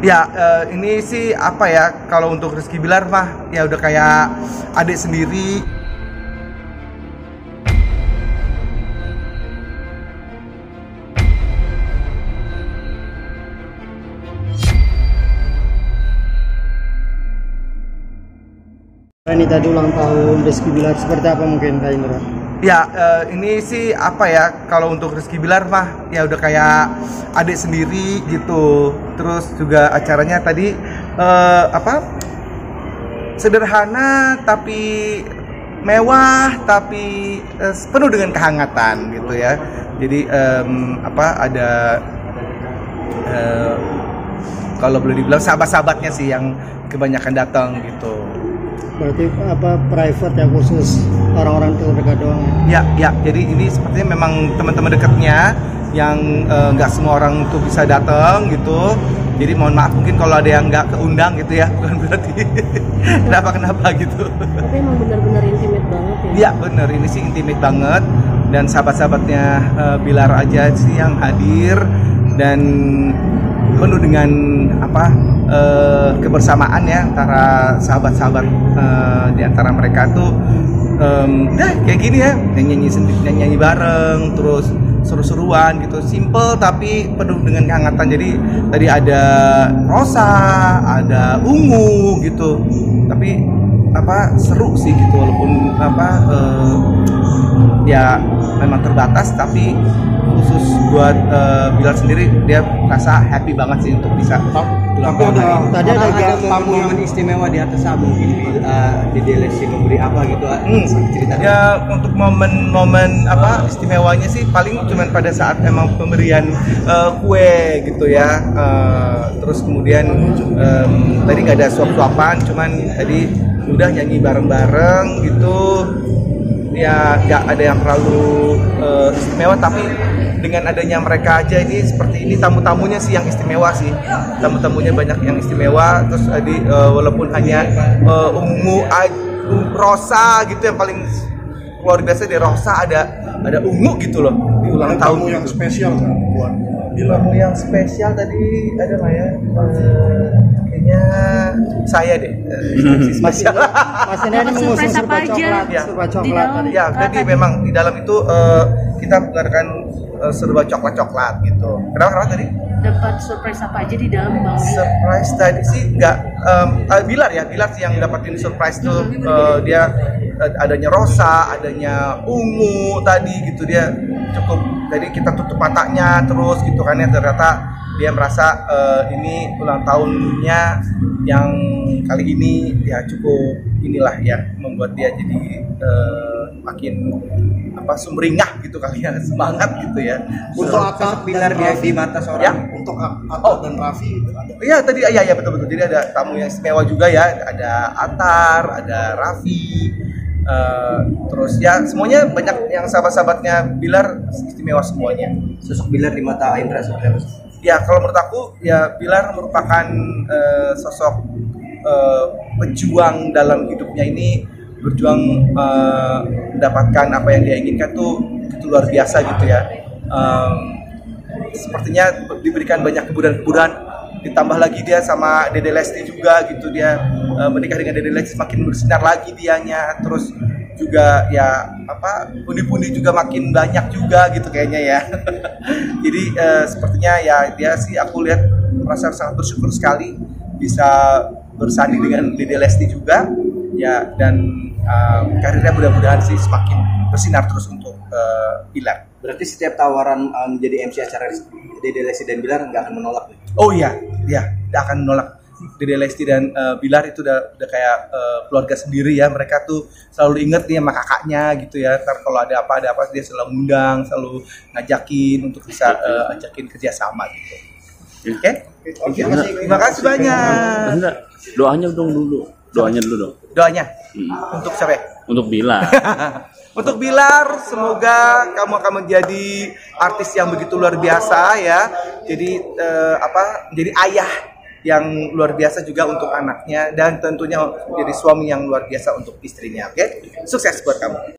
Ya, eh, ini sih apa ya? Kalau untuk Rizky Bilar mah ya udah kayak adik sendiri. Ini tadi ulang tahun Rizky Bilar seperti apa mungkin Kak Indra? Ya, eh, ini sih apa ya? Kalau untuk Rizky Bilar mah ya udah kayak adik sendiri gitu. Terus juga acaranya tadi eh, apa? Sederhana tapi mewah tapi eh, penuh dengan kehangatan gitu ya. Jadi em, apa ada eh, kalau boleh dibilang sahabat-sahabatnya sih yang kebanyakan datang gitu. Berarti apa private ya khusus orang-orang keluarga doang ya? Ya, ya. Jadi ini sepertinya memang teman-teman dekatnya yang eh, nggak semua orang tuh bisa datang gitu. Jadi mohon maaf mungkin kalau ada yang nggak keundang gitu ya, bukan berarti kenapa kenapa gitu. Tapi emang benar-benar intimate banget ya. Iya bener, ini sih intimate banget dan sahabat-sahabatnya eh, Bilar aja sih yang hadir dan penuh dengan apa eh, kebersamaan ya antara sahabat-sahabat eh, di antara mereka tuh em, dah kayak gini ya nyanyi sendiri nyanyi, nyanyi bareng terus seru-seruan gitu. Simple tapi penuh dengan kehangatan. Jadi tadi ada rosa ada ungu gitu. Tapi apa seru sih gitu walaupun apa eh, ya memang terbatas tapi khusus buat eh, Bilal sendiri dia rasa happy banget sih untuk bisa Tapi ada ini. tadi ada ada tamu yang momen istimewa di atas ah, mungkin uh, di DLSC memberi apa gitu ah, Hmm. cerita Ya untuk momen-momen apa istimewanya sih paling cuman pada saat emang pemberian eh, kue gitu ya. Eh, terus kemudian em, tadi nggak ada suap-suapan, cuman tadi udah nyanyi bareng-bareng gitu. Ya nggak ada yang terlalu eh, istimewa tapi dengan adanya mereka aja ini seperti ini tamu-tamunya sih yang istimewa sih. Tamu-tamunya banyak yang istimewa terus tadi eh, walaupun hanya eh, ungu a- rosa gitu yang paling luar biasa di rosa ada ada ungu gitu loh di ulang tahun tamu yang gitu. spesial kan buat tamu yang spesial tadi ada nggak ya Eh, kayaknya saya deh eh, si spesial Mas ini ini mengusung serba aja? coklat, Ya. serba coklat tadi. ya tadi memang di dalam itu eh, kita mengadakan eh, serba coklat coklat gitu. Kenapa kenapa tadi? Dapat surprise apa aja di dalam Bang? Surprise tadi sih nggak em, eh, Bilar ya Bilar sih yang dapetin surprise tuh eh, dia adanya rosa adanya ungu tadi gitu dia cukup jadi kita tutup matanya terus gitu kan ya ternyata dia merasa eh, ini ulang tahunnya yang kali ini ya cukup inilah ya membuat dia jadi eh, makin apa sumringah gitu kali ya semangat gitu ya Untuk Atta Bilar dan dia di mata ya seorang untuk Atta Oh. dan Raffi ada. Iya tadi iya iya betul betul. Jadi ada tamu yang istimewa juga ya. Ada Atar, ada Raffi, eh, terus ya semuanya banyak yang sahabat-sahabatnya Bilar istimewa semuanya. sosok Bilar di mata Indra seperti apa? Ya kalau menurut aku ya Bilar merupakan eh, sosok eh, pejuang dalam hidupnya ini berjuang eh, mendapatkan apa yang dia inginkan tuh itu luar biasa gitu ya. Em, sepertinya diberikan banyak kemudahan-kemudahan ditambah lagi dia sama Dede Lesti juga gitu dia eh, menikah dengan Dede Lesti semakin bersinar lagi dianya terus juga ya apa pundi-pundi juga makin banyak juga gitu kayaknya ya jadi eh, sepertinya ya dia sih aku lihat merasa sangat bersyukur sekali bisa bersanding dengan Dede Lesti juga ya dan eh, karirnya mudah-mudahan sih semakin bersinar terus untuk eh, Bilar. Berarti setiap tawaran um, menjadi MC acara Dede Lesti dan Bilar nggak akan menolak nih. Oh iya, iya, tidak akan menolak. Dede Lesti dan eh, Bilar itu udah, udah kayak eh, keluarga sendiri ya. Mereka tuh selalu inget nih sama kakaknya gitu ya. Ntar kalau ada apa ada apa dia selalu undang, selalu ngajakin untuk bisa eh, ajakin kerjasama gitu. Oke? Oke, Terima kasih banyak. Doanya dong dulu. Doanya dulu dong. Doanya Hmm. untuk siapa? ya? Untuk Bila. Untuk Bilar, semoga kamu akan menjadi artis yang begitu luar biasa ya. Jadi eh, apa? Jadi ayah yang luar biasa juga untuk anaknya dan tentunya menjadi suami yang luar biasa untuk istrinya. Oke, sukses buat kamu.